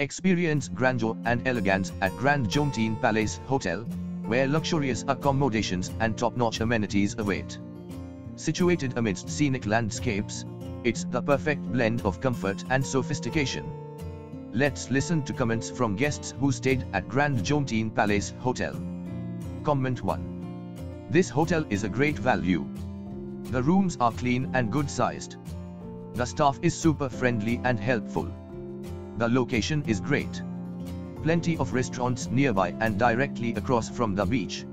Experience grandeur and elegance at Grand Jomtien Palace Hotel, where luxurious accommodations and top-notch amenities await. Situated amidst scenic landscapes, it's the perfect blend of comfort and sophistication. Let's listen to comments from guests who stayed at Grand Jomtien Palace Hotel. Comment 1. This hotel is a great value. The rooms are clean and good sized. The staff is super friendly and helpful. The location is great. Plenty of restaurants nearby and directly across from the beach.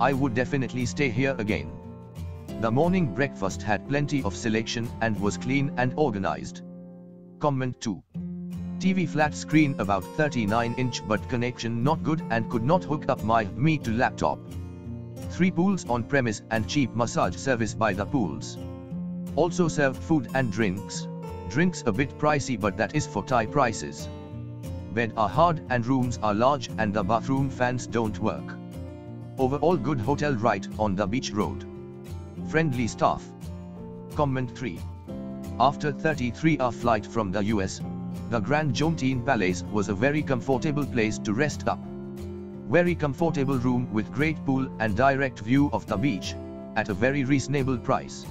I would definitely stay here again. The morning breakfast had plenty of selection and was clean and organized. Comment 2. TV flat screen about 39 inch but connection not good and could not hook up my Me to laptop. 3 pools on premise and cheap massage service by the pools. Also serve food and drinks. Drinks a bit pricey but that is for Thai prices. Bed are hard and rooms are large and the bathroom fans don't work. Overall good hotel right on the beach road. Friendly staff. Comment 3. After 33-hour flight from the US, the Grand Jomtien Palace was a very comfortable place to rest up. Very comfortable room with great pool and direct view of the beach, at a very reasonable price.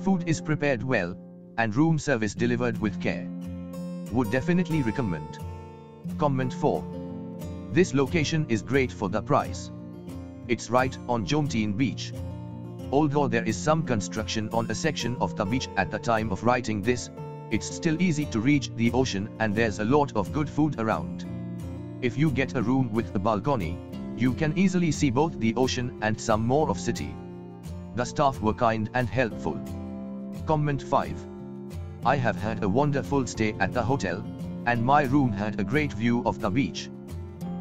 Food is prepared well, and room service delivered with care. Would definitely recommend. Comment 4. This location is great for the price. It's right on Jomtien Beach. Although there is some construction on a section of the beach at the time of writing this, it's still easy to reach the ocean and there's a lot of good food around. If you get a room with a balcony, you can easily see both the ocean and some more of city. The staff were kind and helpful. Comment 5. I have had a wonderful stay at the hotel, and my room had a great view of the beach.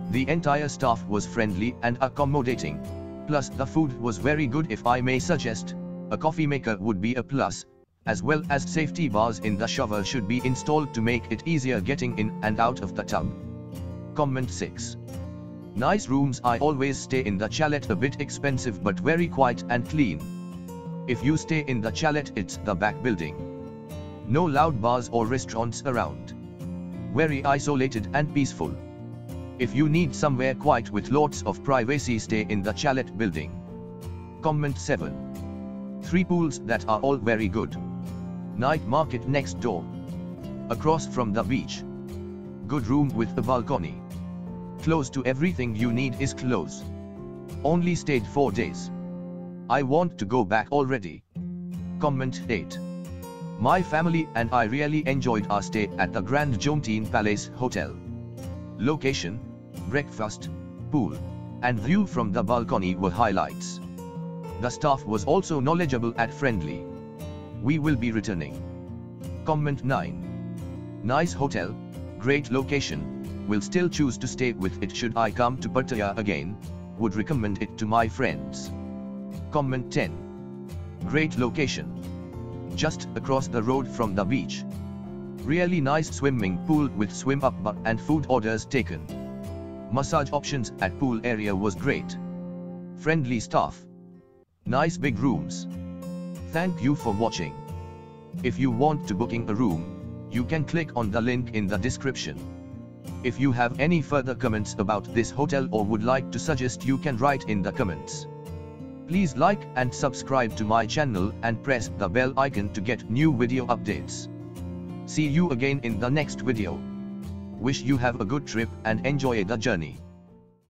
The entire staff was friendly and accommodating, Plus the food was very good if I may suggest, a coffee maker would be a plus, as well as safety bars in the shower should be installed to make it easier getting in and out of the tub. Comment 6. Nice rooms I always stay in the chalet a bit expensive but very quiet and clean. If you stay in the chalet it's the back building. No loud bars or restaurants around. Very isolated and peaceful. If you need somewhere quiet with lots of privacy stay in the chalet building. Comment 7. Three pools that are all very good. Night market next door. Across from the beach. Good room with a balcony. Close to everything you need is close. Only stayed 4 days. I want to go back already. Comment 8. My family and I really enjoyed our stay at the Grand Jomtien Palace Hotel. Location, breakfast, pool, and view from the balcony were highlights. The staff was also knowledgeable and friendly. We will be returning. Comment 9. Nice hotel, great location, will still choose to stay with it should I come to Pattaya again, would recommend it to my friends. Comment 10. Great location. Just across the road from the beach. Really nice swimming pool with swim up bar and food orders taken. Massage options at pool area was great. Friendly staff. Nice big rooms. Thank you for watching. If you want to booking a room, you can click on the link in the description. If you have any further comments about this hotel or would like to suggest you can write in the comments. Please like and subscribe to my channel and press the bell icon to get new video updates. See you again in the next video. Wish you have a good trip and enjoy the journey.